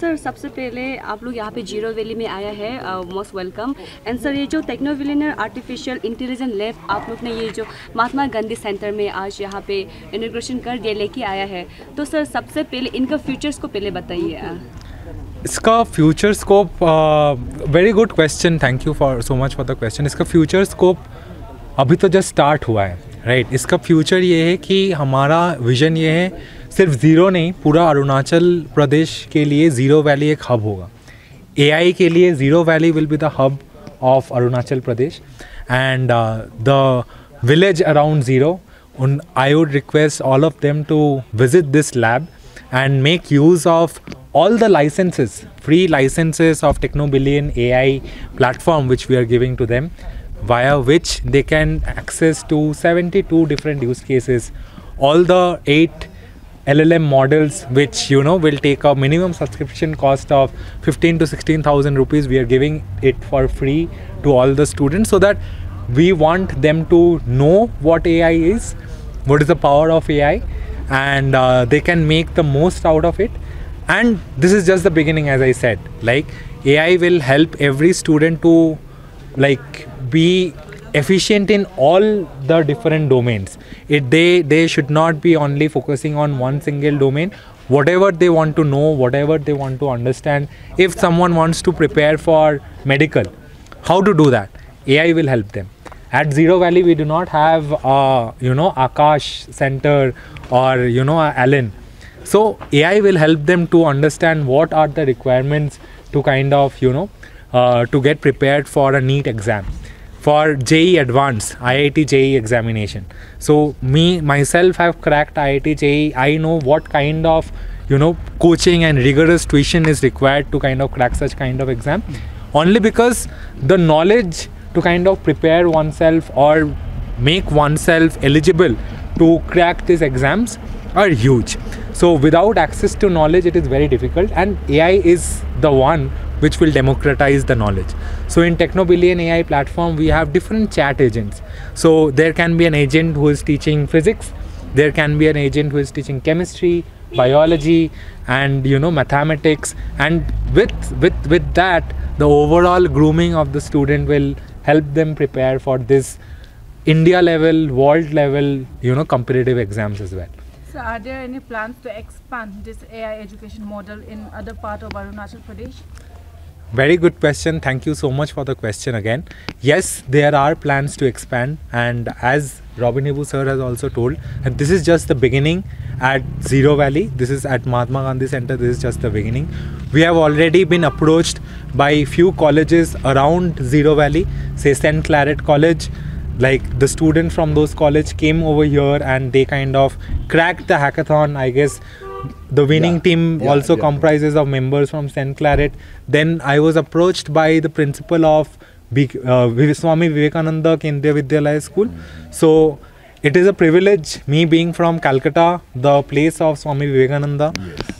Sir, सबसे पहले आप लोग यहाँ पे ज़ीरो वैली में आया है मोस्ट वेलकम एंड सर, ये जो टेक्नोविलियनर आर्टिफिशियल इंटेलिजेंस लैब आप लोग ने ये जो महात्मा गांधी सेंटर में आज यहाँ पे इनोग्रेशन कर दिया, लेके आया है। तो सर, सबसे पहले इनका फ्यूचर्स को पहले बताइए इसका future scope very good question thank you for so much for the question इसका फ्यूचर स्कोप अभी तो जस्ट स्टार्ट हुआ है राइट right? इसका फ्यूचर ये है कि हमारा विजन ये है सिर्फ़ ज़ीरो नहीं, पूरा अरुणाचल प्रदेश के लिए ज़ीरो वैली एक हब होगा। एआई के लिए Ziro valley will be the hub of Arunachal Pradesh. And the village around Ziro उन I would request all of them to visit this lab and make use of all the licences free licences of technobillion A I platform which we are giving to them via which they can access to seventy two different use cases all the at LLM models which you know will take a minimum subscription cost of 15 to 16,000 rupees. We are giving it for free to all the students so that we want them to know what AI is, what is the power of AI and uh, they can make the most out of it and this is just the beginning as i said like ai will help every student to like be efficient in all the different domains. It they they should not be only focusing on one single domain. Whatever they want to know whatever they want to understand if someone wants to prepare for medical how to do that? Ai will help them. At Ziro valley we do not have uh, you know Aakash center or you know allen. So ai will help them to understand what are the requirements to kind of you know uh, to get prepared for a NEET exam for JEE Advanced IIT JEE examination. So me myself have cracked IIT JEE. I know what kind of you know coaching and rigorous tuition is required to kind of crack such kind of exam. Hmm. Only because the knowledge to kind of prepare oneself or make oneself eligible to crack these exams are huge. So without access to knowledge, it is very difficult, and AI is the one which will democratize the knowledge. So in Technobillion AI platform, we have different chat agents. So there can be an agent who is teaching physics, there can be an agent who is teaching chemistry, biology, and you know mathematics, and with with with that, the overall grooming of the student will help them prepare for this India level, world level, you know, competitive exams as well. So are there any plans to expand this AI education model in other part of Arunachal Pradesh? Very good question. Thank you so much for the question again. Yes, there are plans to expand, and as Robin Hibu sir has also told, and this is just the beginning at Ziro Valley. This is at Mahatma Gandhi Center. This is just the beginning. We have already been approached by few colleges around Ziro Valley, say St. Claret College, like the student from those college came over here and they kind of cracked the hackathon i guess the winning Yeah. team Yeah, also yeah. comprises of members from st claret. Then i was approached by the principal of Big, uh, swami vivekananda kendriya vidyalaya school. So it is a privilege me being from calcutta the place of swami vivekananda.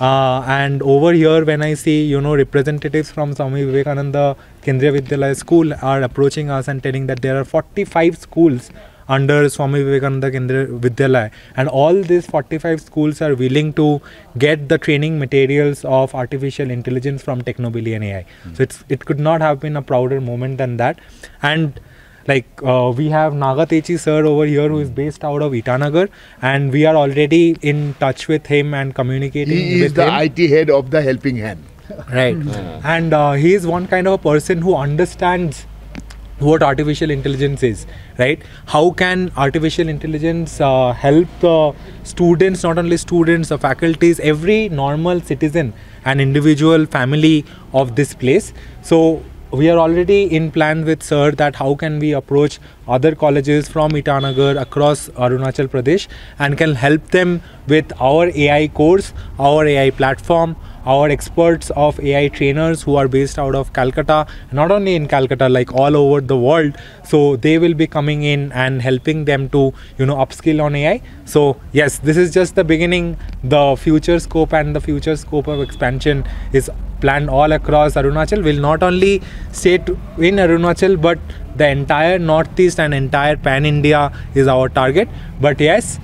Uh, and over here when i see you know representatives from swami vivekananda kendriya vidyalaya school are approaching us and telling that there are 45 schools under Swami Vivekananda Kendriya Vidyalaya and all these 45 schools are willing to get the training materials of artificial intelligence from Technobillion AI. So it's it could not have been a prouder moment than that. And like uh, we have Nagatechi sir over here who is based out of Itanagar and we are already in touch with him and communicating He is the him. IT head of the helping hand. Right. And uh, he is one kind of a person who understands what artificial intelligence is, right? How can artificial intelligence uh, help the students, not only students, the faculties, every normal citizen and individual family of this place? So we are already in plan with sir that how can we approach other colleges from Itanagar across Arunachal Pradesh and can help them with our AI course, our AI platform, our experts of AI trainers who are based out of Calcutta, not only in Calcutta, like all over the world. So they will be coming in and helping them to, you know, upskill on AI. So yes, this is just the beginning. The future scope and the future scope of expansion is planned all across Arunachal. Will not only stay to, in Arunachal, but the entire northeast and entire pan India is our target. But yes,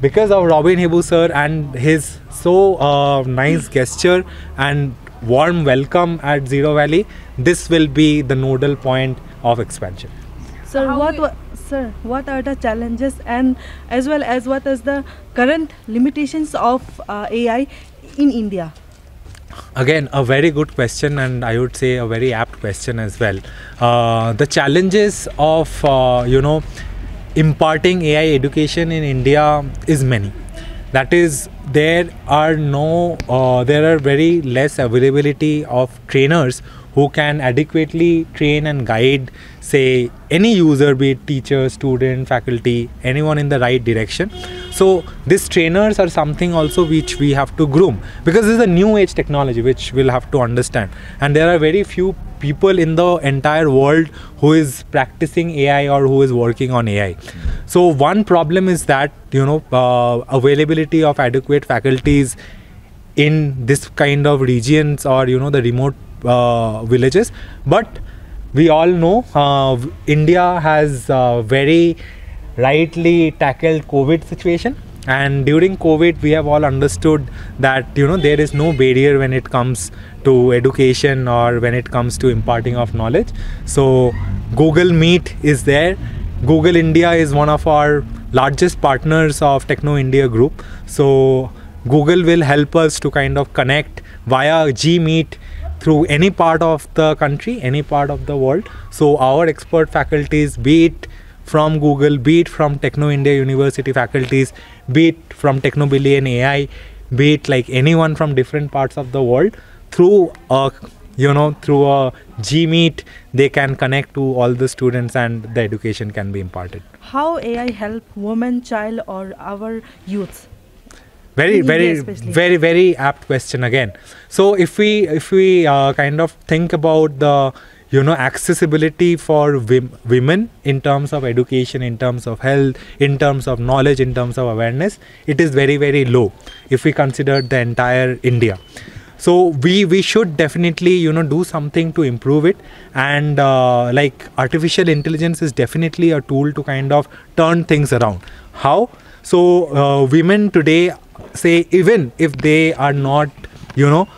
because of Robin Hibu sir and his so uh, nice gesture and warm welcome at Ziro Valley, this will be the nodal point of expansion. Sir, how what, we- wa- sir, what are the challenges and as well as what is the current limitations of uh, AI in India? Again, a very good question, and I would say a very apt question as well. Uh, the challenges of uh, you know imparting AI education in India is many. That is, there are no, uh, there are very less availability of trainers who can adequately train and guide, say, any user, be it teacher, student, faculty, anyone in the right direction. So these trainers are something also which we have to groom because this is a new age technology which we'll have to understand, and there are very few people in the entire world who is practicing AI or who is working on AI. So one problem is that you know uh, availability of adequate faculties in this kind of regions or you know the remote uh, villages but we all know uh, india has uh, very rightly tackled covid situation and during covid we have all understood that you know there is no barrier when it comes to education or when it comes to imparting of knowledge. So google meet is there. Google india is one of our largest partners of techno india group. So Google will help us to kind of connect via g meet through any part of the country, any part of the world. So our expert faculties, be it from Google, be it from Techno India University faculties, be it from Technobillion AI, be it like anyone from different parts of the world, through a you know through a Gmeet, they can connect to all the students and the education can be imparted. How AI help women, child or our youths? very very especially. very very apt question again so if we if we uh, kind of think about the you know accessibility for women in terms of education in terms of health in terms of knowledge in terms of awareness it is very very low if we consider the entire india. So we we should definitely you know do something to improve it and uh, like artificial intelligence is definitely a tool to kind of turn things around. How? So uh, women today say even if they are not you know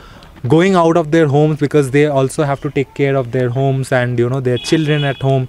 going out of their homes because they also have to take care of their homes and you know their children at home.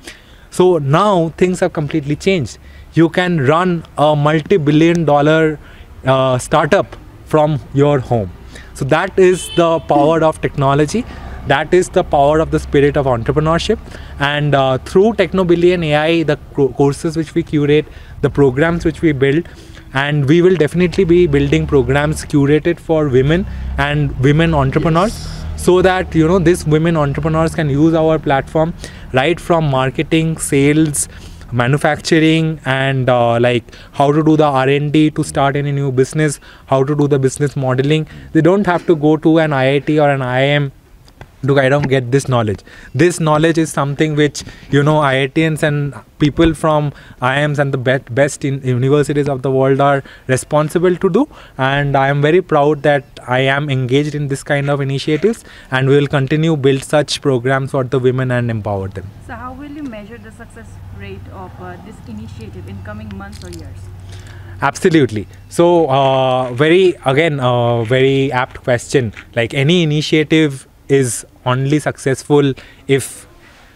So now things have completely changed. You can run a multi-billion dollar uh, startup from your home. So that is the power of technology. That is the power of the spirit of entrepreneurship. And uh, through technobillion ai the courses which we curate the programs which we build and we will definitely be building programs curated for women and women entrepreneurs so that you know these women entrepreneurs can use our platform right from marketing sales manufacturing and uh, like how to do the r&d to start any new business how to do the business modeling. They don't have to go to an iit or an iim to don't get this knowledge. This knowledge is something which you know IITians and people from IIMs and the best best in universities of the world are responsible to do. And I am very proud that I am engaged in this kind of initiatives, and we will continue build such programs for the women and empower them. So how will you measure the success rate of uh, this initiative in coming months or years? Absolutely. So, uh, very again, uh, very apt question. Like any initiative is only successful if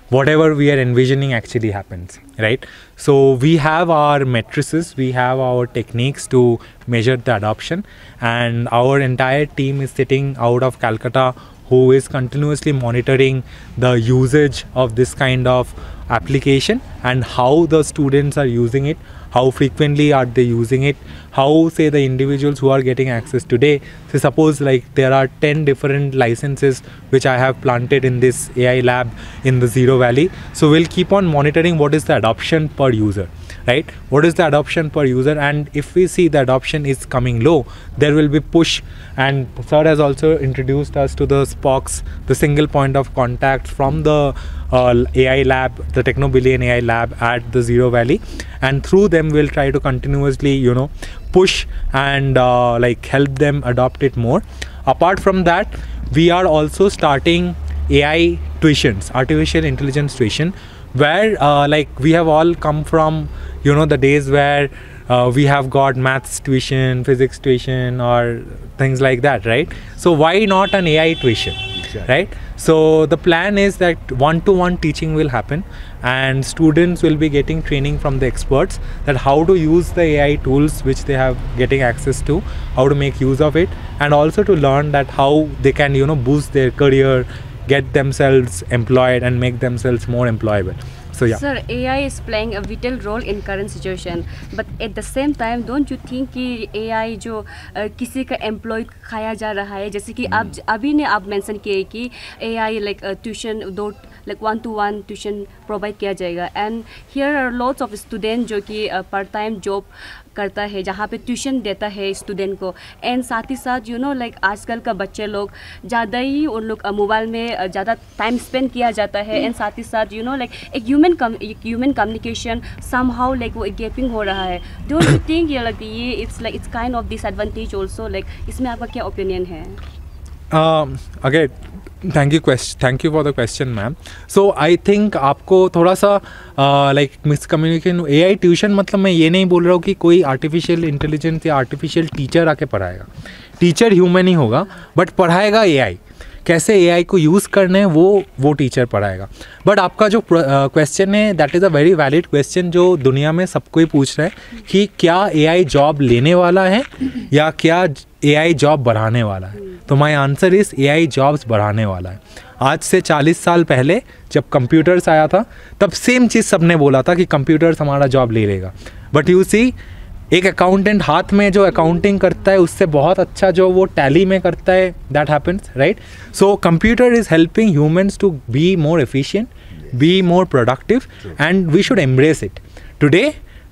whatever we are envisioning actually happens, right? So we have our matrices, we have our techniques to measure the adoption, and our entire team is sitting out of Calcutta who is continuously monitoring the usage of this kind of application and how the students are using it how frequently are they using it? How say the individuals who are getting access today so suppose like there are 10 different licenses which i have planted in this ai lab in the Ziro valley. So we'll keep on monitoring what is the adoption per user right? What is the adoption per user? And if we see the adoption is coming low there will be push. And sir has also introduced us to the spox the single point of contact from the uh, ai lab the technobillion ai lab at the Ziro valley. And through them we'll try to continuously you know push and uh, like help them adopt it more. Apart from that we are also starting ai tuitions artificial intelligence tuition where uh, like we have all come from you know the days where uh, we have got maths tuition, physics tuition, or things like that, right? So why not an AI tuition, right? So the plan is that one-to-one teaching will happen, and students will be getting training from the experts that how to use the AI tools which they have getting access to, how to make use of it, and also to learn that how they can you know boost their career, get themselves employed, and make themselves more employable. So yeah. Sir, AI is playing a vital role in current situation, but at the same time, don't you think कि AI जो अ, किसी का employ खाया जा रहा है जैसे कि आप अभी ने आप मेंशन किए कि AI लाइक ट्यूशन दो like one to one tuition provide किया जाएगा। And here are lots of student जो कि पार्ट टाइम जॉब करता है जहाँ पे ट्यूशन देता है स्टूडेंट को। एंड साथ ही साथ यू नो लाइक आजकल का बच्चे लोग ज़्यादा ही उन लोग मोबाइल में ज़्यादा टाइम स्पेंड किया जाता है। एंड साथ ही साथ यू नो लाइक एक ह्यूमन एक human communication some how like वो गैपिंग हो रहा है। डोंट यू थिंक ये लाइक ये it's like it's kind of disadvantage also like इसमें आपका क्या ओपिनियन है? Um, again you question thank you for the question, ma'am. So, i think आपको थोड़ा सा like miscommunication A I tuition मतलब मैं ये नहीं बोल रहा हूँ कि कोई आर्टिफिशियल इंटेलिजेंस या आर्टिफिशियल टीचर आके पढ़ाएगा। टीचर ह्यूमन ही होगा बट पढ़ाएगा ए आई कैसे ए आई को यूज़ करना है, वो वो टीचर पढ़ाएगा। बट आपका जो क्वेश्चन है that is a very valid question जो दुनिया में सब कोई पूछ रहा है कि क्या ए आई जॉब लेने वाला है या क्या ए आई जॉब बढ़ाने वाला है। तो माई आंसर इस ए आई जॉब्स बढ़ाने वाला है। आज से 40 साल पहले जब कंप्यूटर्स आया था तब सेम चीज़ सबने बोला था कि कंप्यूटर्स हमारा जॉब ले लेगा। बट यू सी एक अकाउंटेंट हाथ में जो अकाउंटिंग करता है उससे बहुत अच्छा जो वो टैली में करता है that happens right so computer is helping humans to be more efficient be more productive and we should embrace it today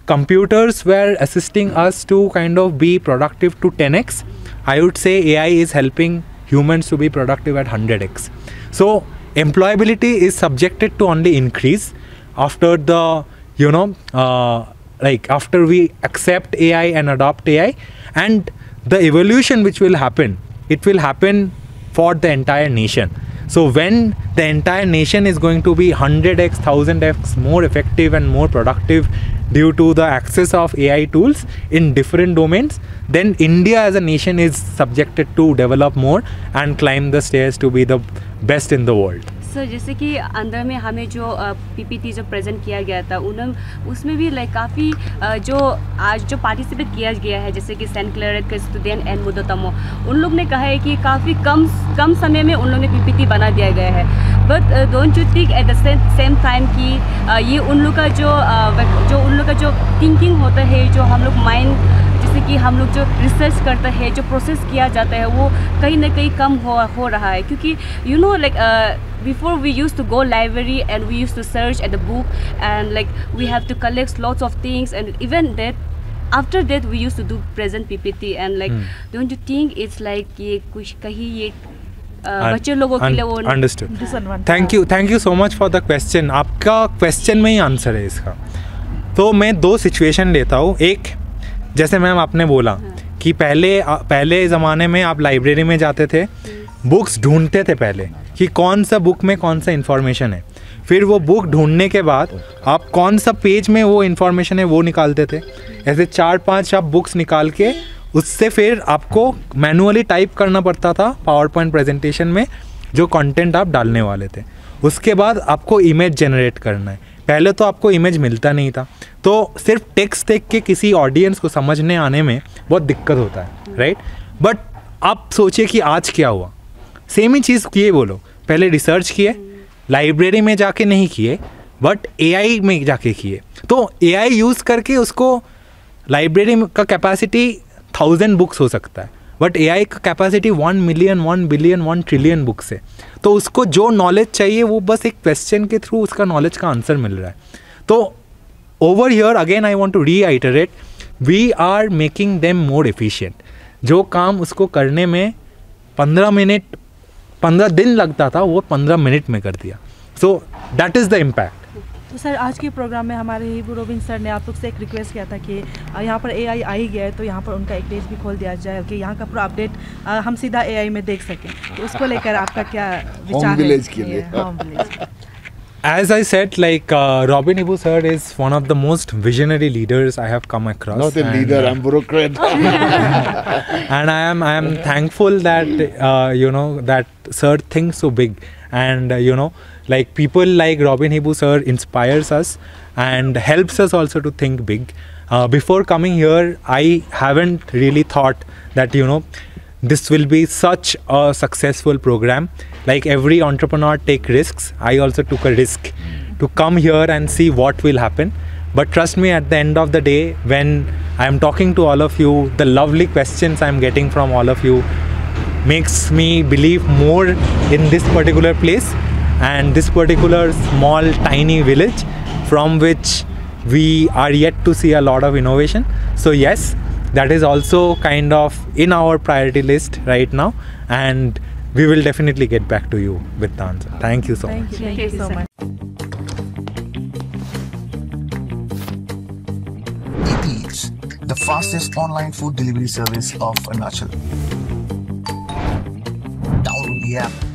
computers were assisting us to kind of be productive to 10x i would say ai is helping humans to be productive at 100x so employability is subjected to only increase after the you know uh, like after we accept ai and adopt ai and the evolution which will happen it will happen for the entire nation. So when the entire nation is going to be 100x 1000x more effective and more productive due to the access of ai tools in different domains then india as a nation is subjected to develop more and climb the stairs to be the best in the world sir जैसे कि अंदर में हमें जो PPT जो present किया गया था उन उसमें भी लाइक काफ़ी जो आज जो पार्टिसिपेट किया गया है, जैसे कि सेंट क्लेरेट के स्टूडेंट एंड मुदतमो उन लोग ने कहा है कि काफ़ी कम कम समय में उन लोग ने पीपीटी बना दिया गया है। But don't you think at the same time कि ये उन लोग का जो जो उन लोग का जो थिंकिंग होता है, जो हम लोग माइंड जैसे कि हम लोग जो रिसर्च करते हैं जो प्रोसेस किया जाता है वो कहीं ना कहीं कम हो हो रहा है। क्योंकि you know like before we use to go library and we use to search at the book and like we have to collect lots of things and even that after that we use to do present P P T and like don't you think it's like ये कुछ कहीं ये thank you thank you so much for the question आपका question में ही answer है इसका। तो मैं दो सिचुएशन लेता हूँ। एक जैसे मैम आपने बोला कि पहले पहले ज़माने में आप लाइब्रेरी में जाते थे बुक्स ढूंढते थे पहले कि कौन सा बुक में कौन सा इन्फॉर्मेशन है। फिर वो बुक ढूँढने के बाद आप कौन सा पेज में वो इन्फॉर्मेशन है वो निकालते थे। ऐसे चार पाँच आप बुक्स निकाल के उससे फिर आपको मैनुअली टाइप करना पड़ता था पावर पॉइंट प्रेजेंटेशन में जो कंटेंट आप डालने वाले थे। उसके बाद आपको इमेज जनरेट करना है। पहले तो आपको इमेज मिलता नहीं था। तो सिर्फ़ टेक्स्ट देख के किसी ऑडियंस को समझने आने में बहुत दिक्कत होता है राइट बट आप सोचिए कि आज क्या हुआ। सेम ही चीज़ किए बोलो। पहले रिसर्च किए लाइब्रेरी में जाके नहीं किए बट एआई में जाके किए। तो एआई यूज़ करके उसको लाइब्रेरी का कैपेसिटी थाउज़ेंड बुक्स हो सकता है। बट ए का capacity one million one billion one trillion books है तो उसको जो नॉलेज चाहिए, वो बस एक क्वेश्चन के थ्रू उसका नॉलेज का आंसर मिल रहा है। तो over here again I want to reiterate we are making them more efficient जो काम उसको करने में पंद्रह मिनट पंद्रह दिन लगता था, वो पंद्रह मिनट में कर दिया। So that is the impact तो सर आज के प्रोग्राम में हमारे हिबू रोबिन सर ने आप लोग से एक रिक्वेस्ट किया था कि यहाँ पर एआई आ ही गया है तो यहाँ पर उनका एक पेज भी खोल दिया जाए कि यहाँ का पूरा अपडेट हम सीधा एआई में देख सकें तो उसको लेकर आपका क्या विचार है village के लिए। as I said, like uh, Robin Ibu sir is one of the most visionary leaders I have come across. Not a and, leader, uh, I'm bureaucrat. and I am I am thankful that uh, you know that sir thinks so big, and uh, you know like people like Robin Hibu sir inspires us and helps us also to think big. Uh, before coming here, I haven't really thought that you know this will be such a successful program. Like every entrepreneur take risks. I also took a risk to come here and see what will happen. But trust me, at the end of the day, when I am talking to all of you, the lovely questions I'm getting from all of you makes me believe more in this particular place and this particular small, tiny village from which we are yet to see a lot of innovation. So, yes, that is also kind of in our priority list right now, and we will definitely get back to you with the answer. Thank you so much. Thank you, thank Thank you you, so much. Eat Eats, the fastest online food delivery service of Arunachal. App